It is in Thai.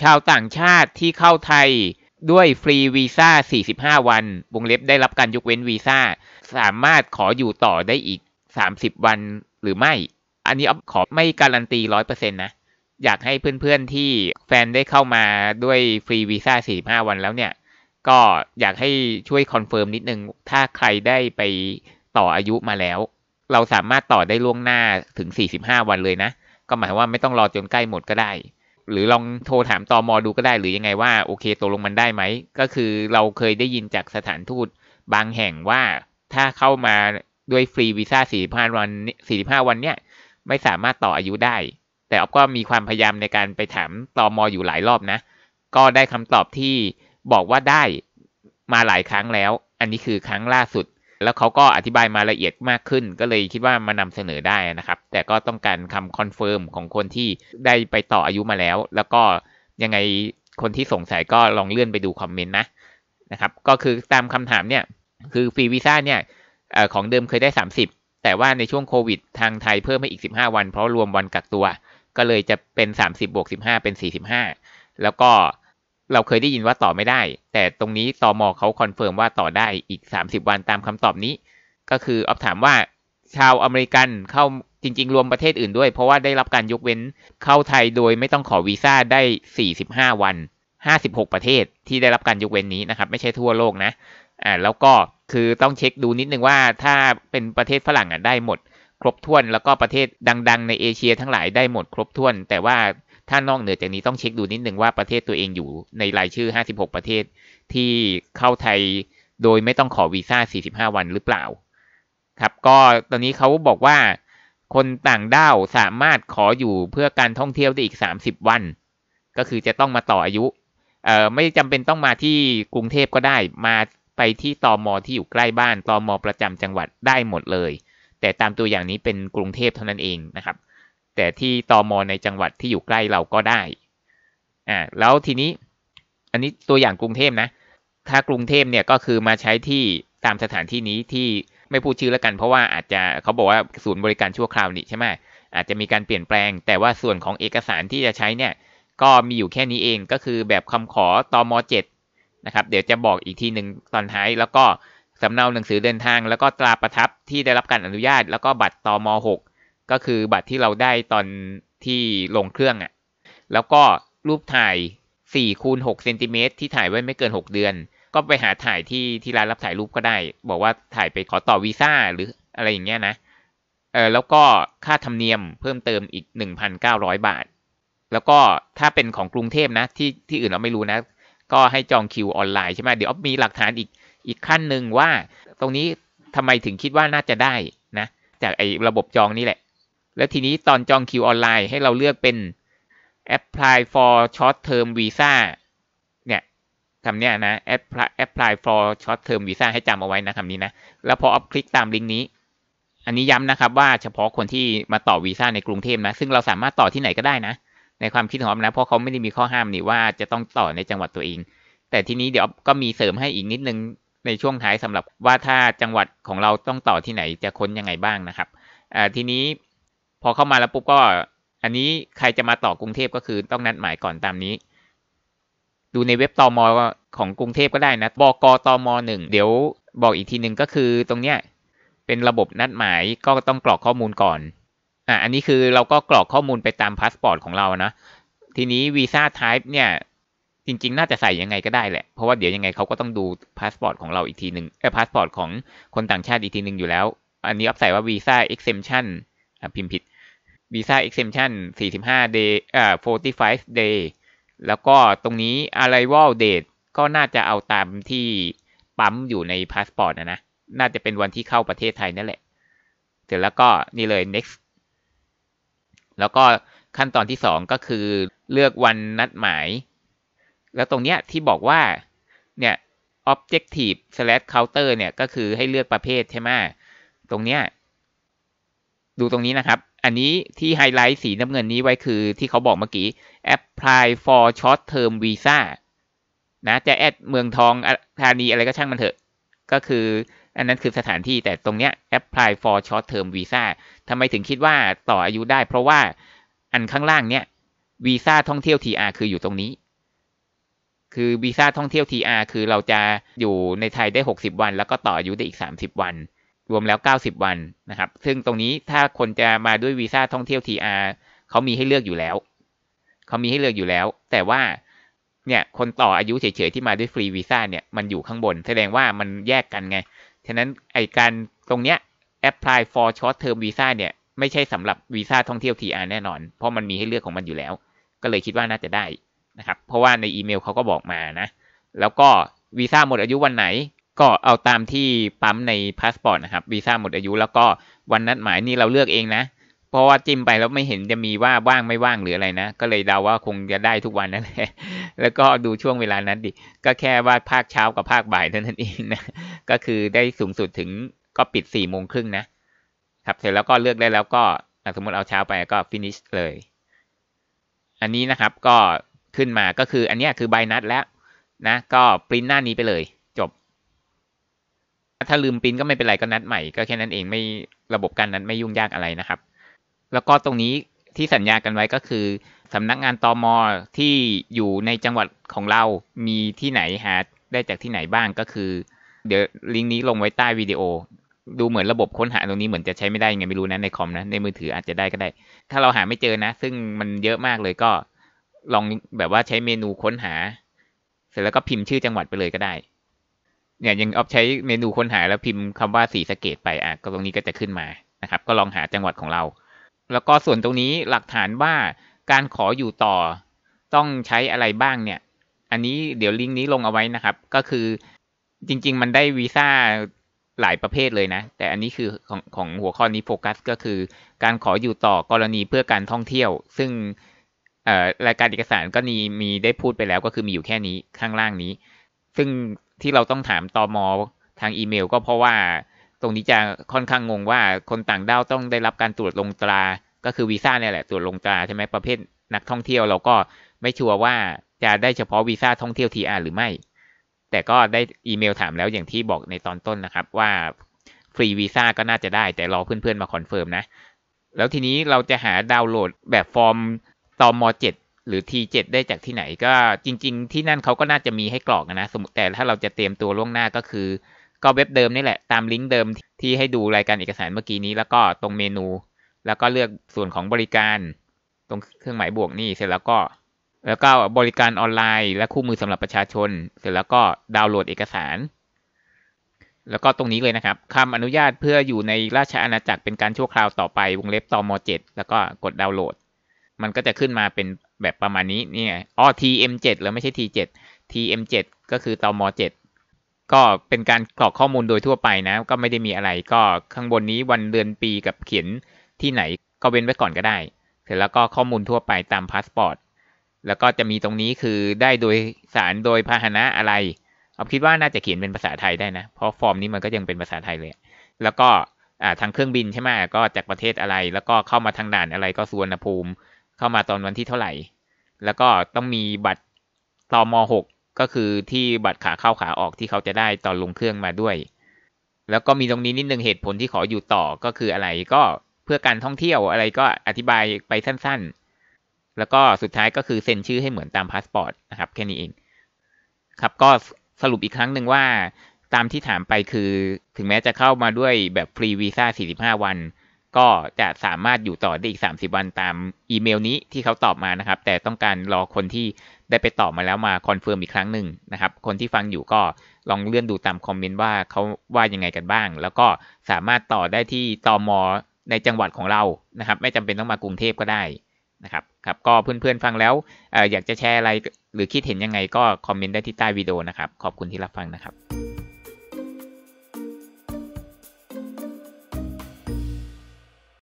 ชาวต่างชาติที่เข้าไทยด้วยฟรีวีซ่า 45 วัน วงเล็บได้รับการยกเว้นวีซ่า สามารถขออยู่ต่อได้อีก 30 วันหรือไม่ อันนี้อ๊อฟขอไม่การันตี100%นะ อยากให้เพื่อนๆที่แฟนได้เข้ามาด้วยฟรีวีซ่า 45 วันแล้วเนี่ย ก็อยากให้ช่วย confirm นิดนึง ถ้าใครได้ไปต่ออายุมาแล้ว เราสามารถต่อได้ล่วงหน้าถึง 45 วันเลยนะ ก็หมายว่าไม่ต้องรอจนใกล้หมดก็ได้ หรือลองโทรถามตอมอดูก็ได้ หรือยังไงว่าโอเคตกลงมันได้ไหม ก็คือเราเคยได้ยินจากสถานทูตบางแห่งว่าถ้าเข้ามาด้วยฟรีวีซ่า45 วัน 45 วันเนี่ยไม่สามารถต่ออายุได้ แต่ออฟก็มีความพยายามในการไปถามตอมออยู่หลายรอบนะ ก็ได้คำตอบที่บอกว่าได้มาหลายครั้งแล้ว อันนี้คือครั้งล่าสุด แล้วเขาก็อธิบายมาละเอียดมากขึ้น ก็เลยคิดว่ามานำเสนอได้นะครับ แต่ก็ต้องการคำ confirm ของคนที่ได้ไปต่ออายุมาแล้ว แล้วก็ยังไงคนที่สงสัยก็ลองเลื่อนไปดู comment นะนะครับ ก็คือตามคำถามเนี่ยคือฟรีวีซ่าเนี่ยอของเดิมเคยได้ 30 แต่ว่าในช่วงโควิด ทางไทยเพิ่มให้อีก 15 วัน เพราะรวมวันกักตัว ก็เลยจะเป็น 30บวก15 เป็น 45 แล้วก็ เราเคยได้ยินว่าต่อไม่ได้ แต่ตรงนี้ตอมอเขา confirm ว่าต่อได้อีก 30 วันตามคำตอบนี้ ก็คืออ๊อฟถามว่าชาวอเมริกันเข้าจริง ๆ รวมประเทศอื่นด้วย เพราะว่าได้รับการยกเว้นเข้าไทยโดยไม่ต้องขอวีซ่าได้ 45 วัน 56 ประเทศที่ได้รับการยกเว้นนี้นะครับ ไม่ใช่ทั่วโลกนะอ่าแล้วก็คือต้องเช็คดูนิดนึงว่าถ้าเป็นประเทศฝรั่งอะได้หมด ครบถ้วนแล้วก็ประเทศดัง ๆ ในเอเชียทั้งหลายได้หมดครบถ้วน แต่ว่า ถ้านอกเหนือจากนี้ต้องเช็คดูนิดหนึ่งว่าประเทศตัวเองอยู่ในรายชื่อ 56 ประเทศที่เข้าไทยโดยไม่ต้องขอวีซ่า 45 วันหรือเปล่า ครับ ก็ตอนนี้เขาบอกว่าคนต่างด้าวสามารถขออยู่เพื่อการท่องเที่ยวได้อีก 30 วัน ก็คือจะต้องมาต่ออายุ เอ่อ ไม่จำเป็นต้องมาที่กรุงเทพก็ได้ มาไปที่ตอมอที่อยู่ใกล้บ้านตอมอประจำจังหวัดได้หมดเลย แต่ตามตัวอย่างนี้เป็นกรุงเทพเท่านั้นเองนะครับ แต่ที่ตอมอในจังหวัดที่อยู่ใกล้เราก็ได้อ่าแล้วทีนี้ อันนี้ตัวอย่างกรุงเทพนะ ถ้ากรุงเทพเนี่ยก็คือมาใช้ที่ตามสถานที่นี้ที่ไม่พูดชื่อแล้วกัน เพราะว่าอาจจะเขาบอกว่าศูนย์บริการชั่วคราวนี่ใช่ไหมอาจจะมีการเปลี่ยนแปลง แต่ว่าส่วนของเอกสารที่จะใช้เนี่ย ก็มีอยู่แค่นี้เองก็คือแบบคำขอตอมเจ็ดนะครับ เดี๋ยวจะบอกอีกทีหนึ่งตอนท้าย แล้วก็สำเนาหนังสือเดินทาง แล้วก็ตราประทับที่ได้รับการอนุญาต แล้วก็บัตรตอมห ก็คือบัตรที่เราได้ตอนที่ลงเครื่องอะ่ะ แล้วก็รูปถ่าย4คูณ6เซนติเมตรที่ถ่ายไว้ไม่เกิน 6 เดือน ก็ไปหาถ่ายที่ที่ร้านรับถ่ายรูปก็ได้ บอกว่าถ่ายไปขอต่อวีซ่าหรืออะไรอย่างเงี้ยนะ เออแล้วก็ค่าธรรมเนียมเพิ่มเติมอีก 1,900 บาท แล้วก็ถ้าเป็นของกรุงเทพนะ ที่ที่อื่นเราไม่รู้นะ ก็ให้จองคิวออนไลน์ใช่ไหมเดี๋ยวมีหลักฐานอีกอีกขั้นหนึ่งว่า ตรงนี้ทำไมถึงคิดว่าน่าจะได้นะ จากไอ้ระบบจองนี่แหละ แล้วทีนี้ตอนจองคิวออนไลน์ให้เราเลือกเป็น apply for short term visa เนี่ยคำเนี้ยนะ apply apply for short term visa ให้จำเอาไว้นะคำนี้นะ แล้วพออัพคลิกตามลิงก์นี้ อันนี้ย้ำนะครับว่าเฉพาะคนที่มาต่อวีซ่าในกรุงเทพนะ ซึ่งเราสามารถต่อที่ไหนก็ได้นะ ในความคิดของออฟนะ เพราะเขาไม่ได้มีข้อห้ามนี่ว่าจะต้องต่อในจังหวัดตัวเอง แต่ทีนี้เดี๋ยวก็มีเสริมให้อีกนิดนึงในช่วงท้ายสำหรับว่าถ้าจังหวัดของเราต้องต่อที่ไหนจะค้นยังไงบ้างนะครับอ่าทีนี้ พอเข้ามาแล้วปุ๊บก็ อันนี้ใครจะมาต่อกรุงเทพก็คือต้องนัดหมายก่อนตามนี้ ดูในเว็บตอมอของกรุงเทพก็ได้นะบกตอมอหนึ่งเดี๋ยวบอกอีกทีหนึ่งก็คือตรงเนี้ยเป็นระบบนัดหมายก็ต้องกรอกข้อมูลก่อนอะอันนี้คือเราก็กรอกข้อมูลไปตามพาสปอร์ตของเรานะทีนี้ visa type เนี่ยจริงๆ น่าจะใส่ยังไงก็ได้แหละ เพราะว่าเดี๋ยวยังไงเขาก็ต้องดูพาสปอร์ตของเราอีกทีหนึ่งเออพาสปอร์ตของคนต่างชาติอีกทีหนึ่งอยู่แล้ว อันนี้อ๊อฟใส่ว่าวีซ่าเอ็กเซมชั่น พิมพ์ผิดวีซ่าเอ็กเซมชัน45 day อ่า45 day แล้วก็ตรงนี้ arrival date ก็น่าจะเอาตามที่ปั๊มอยู่ในพาสปอร์ตนะนะ น่าจะเป็นวันที่เข้าประเทศไทยนั่นแหละ เสร็จแล้วก็นี่เลย next แล้วก็ขั้นตอนที่สองก็คือเลือกวันนัดหมาย แล้วตรงเนี้ยที่บอกว่า เนี่ย objective slash counter เนี่ย ก็คือให้เลือกประเภทใช่ไหมตรงเนี้ย ดูตรงนี้นะครับ อันนี้ที่ไฮไลท์สีน้ำเงินนี้ไว้คือที่เขาบอกเมื่อกี้ apply for short term visa นะจะแอดเมืองทองธานีอะไรก็ช่างมันเถอะ ก็คืออันนั้นคือสถานที่แต่ตรงเนี้ย apply for short term visa ทำไมถึงคิดว่าต่ออายุได้ เพราะว่าอันข้างล่างเนี้ยวีซ่าท่องเที่ยว TR คืออยู่ตรงนี้ คือวีซ่าท่องเที่ยว TR คือเราจะอยู่ในไทยได้ 60 วัน แล้วก็ต่ออายุได้อีก 30 วัน รวมแล้ว 90 วันนะครับ ซึ่งตรงนี้ถ้าคนจะมาด้วยวีซ่าท่องเที่ยว TR เขามีให้เลือกอยู่แล้ว เขามีให้เลือกอยู่แล้ว แต่ว่าเนี่ยคนต่ออายุเฉยๆที่มาด้วยฟรีวีซ่าเนี่ยมันอยู่ข้างบน แสดงว่ามันแยกกันไง ฉะนั้นไอการตรงเนี้ย apply for short term visa เนี่ยไม่ใช่สำหรับวีซ่าท่องเที่ยว TR แน่นอน เพราะมันมีให้เลือกของมันอยู่แล้ว ก็เลยคิดว่าน่าจะได้นะครับ เพราะว่าในอีเมลเขาก็บอกมานะ แล้วก็วีซ่าหมดอายุวันไหน ก็เอาตามที่ปั๊มในพาสปอร์ตนะครับวีซ่าหมดอายุแล้วก็วันนัดหมายนี่เราเลือกเองนะ เพราะว่าจิ้มไปแล้วไม่เห็นจะมีว่าว่างไม่ว่างหรืออะไรนะ ก็เลยเดาว่าคงจะได้ทุกวันนั่นแหละแล้วก็ดูช่วงเวลานั้นดิก็แค่ว่าภาคเช้ากับภาคบ่ายเท่านั้นเองนะก็คือได้สูงสุดถึงก็ปิดสี่โมงครึ่งนะครับเสร็จแล้วก็เลือกได้แล้วก็สมมติเอาเช้าไปก็ finish เลย อันนี้นะครับก็ขึ้นมาก็คืออันนี้คือใบนัดแล้วนะ ก็ปริ้นหน้านี้ไปเลย ถ้าลืมปริ้นก็ไม่เป็นไรก็นัดใหม่ก็แค่นั้นเองไม่ระบบการนัดไม่ยุ่งยากอะไรนะครับ แล้วก็ตรงนี้ที่สัญญากันไว้ก็คือสำนักงานตอมอที่อยู่ในจังหวัดของเรา มีที่ไหนหาได้จากที่ไหนบ้างก็คือ เดี๋ยวลิงก์นี้ลงไว้ใต้วิดีโอ ดูเหมือนระบบค้นหาตรงนี้เหมือนจะใช้ไม่ได้ยังไงไม่รู้นะในคอมนะในมือถืออาจจะได้ก็ได้ ถ้าเราหาไม่เจอนะ ซึ่งมันเยอะมากเลยก็ลองแบบว่าใช้เมนูค้นหา เสร็จแล้วก็พิมพ์ชื่อจังหวัดไปเลยก็ได้ เนี่ยยังออฟใช้เมนูค้นหาแล้วพิมพ์คำว่าสีสเกตไปอะก็ตรงนี้ก็จะขึ้นมานะครับ ก็ลองหาจังหวัดของเรา แล้วก็ส่วนตรงนี้หลักฐานว่าการขออยู่ต่อต้องใช้อะไรบ้างเนี่ย อันนี้เดี๋ยวลิงก์นี้ลงเอาไว้นะครับ ก็คือจริง ๆ มันได้วีซ่าหลายประเภทเลยนะ แต่อันนี้คือของของหัวข้อนี้โฟกัสก็คือ การขออยู่ต่อกรณีเพื่อการท่องเที่ยว ซึ่งรายการเอกสารก็มีมีได้พูดไปแล้วก็คือมีอยู่แค่นี้ข้างล่างนี้ ซึ่ง ที่เราต้องถามตอมอทางอีเมล ก็เพราะว่าตรงนี้จะค่อนข้างงงว่าคนต่างด้าวต้องได้รับการตรวจลงตรา ก็คือวีซ่าเนี่ยแหละตรวจลงตราใช่ไหมประเภทนักท่องเที่ยวเราก็ไม่ชัวร์ว่าจะได้เฉพาะวีซ่าท่องเที่ยว TR หรือไม่ แต่ก็ได้อีเมลถามแล้วอย่างที่บอกในตอนต้นนะครับว่าฟรีวีซ่าก็น่าจะได้ แต่รอเพื่อนๆมา confirm นะ แล้วทีนี้เราจะหาดาวน์โหลดแบบฟอร์มตอม7 หรือ T7 ได้จากที่ไหนก็จริง ๆ ที่นั่นเขาก็น่าจะมีให้กรอกนะสมมติแต่ถ้าเราจะเตรียมตัวล่วงหน้าก็คือ ก็เว็บเดิมนี่แหละตามลิงก์เดิมที่ให้ดูรายการเอกสารเมื่อกี้นี้ แล้วก็ตรงเมนู แล้วก็เลือกส่วนของบริการ ตรงเครื่องหมายบวกนี่เสร็จแล้วก็ แล้วก็บริการออนไลน์ และคู่มือสำหรับประชาชน เสร็จแล้วก็ดาวน์โหลดเอกสาร แล้วก็ตรงนี้เลยนะครับคำอนุญาตเพื่ออยู่ในราชอาณาจักรเป็นการชั่วคราวต่อไปวงเล็บตอม7แล้วก็กดดาวน์โหลด มันก็จะขึ้นมาเป็น แบบประมาณนี้นี่ไงอ๋อ TM7 แล้วไม่ใช่ T7 TM7 ก็คือตอม7ก็เป็นการกรอกข้อมูลโดยทั่วไปนะ ก็ไม่ได้มีอะไรก็ข้างบนนี้วันเดือนปีกับเขียนที่ไหนก็เว้นไว้ก่อนก็ได้ เสร็จแล้วก็ข้อมูลทั่วไปตามพาสปอร์ตแล้วก็จะมีตรงนี้คือได้โดยสารโดยพาหนะอะไรเอาคิดว่าน่าจะเขียนเป็นภาษาไทยได้นะ เพราะฟอร์มนี้มันก็ยังเป็นภาษาไทยเลย แล้วก็ทางเครื่องบินใช่ไหมก็จากประเทศอะไร แล้วก็เข้ามาทางด่านอะไรก็สุวรรณภูมิ เข้ามาตอนวันที่เท่าไหร่ แล้วก็ต้องมีบัตรตม6ก็คือที่บัตรขาเข้าขาออกที่เขาจะได้ตอนลงเครื่องมาด้วย แล้วก็มีตรงนี้นิดนึงเหตุผลที่ขออยู่ต่อก็คืออะไรก็เพื่อการท่องเที่ยวอะไรก็อธิบายไปสั้นๆ แล้วก็สุดท้ายก็คือเซ็นชื่อให้เหมือนตามพาสปอร์ตนะครับแค่นี้เอง ครับก็สรุปอีกครั้งหนึ่งว่าตามที่ถามไปคือถึงแม้จะเข้ามาด้วยแบบฟรีวีซ่า45 วัน ก็จะสามารถอยู่ต่อได้อีก 30 วันตามอีเมลนี้ที่เขาตอบมานะครับ แต่ต้องการรอคนที่ได้ไปตอบมาแล้วมา confirm อีกครั้งหนึ่งนะครับ คนที่ฟังอยู่ก็ลองเลื่อนดูตาม comment ว่าเขาว่ายังไงกันบ้าง แล้วก็สามารถต่อได้ที่ตอมอในจังหวัดของเรานะครับ ไม่จำเป็นต้องมากรุงเทพก็ได้นะครับครับก็เพื่อนๆฟังแล้วออยากจะแชร์อะไรหรือคิดเห็นยังไงก็คอมเมนต์ได้ที่ใต้วิดีโอนะครับ ขอบคุณที่รับฟังนะครับ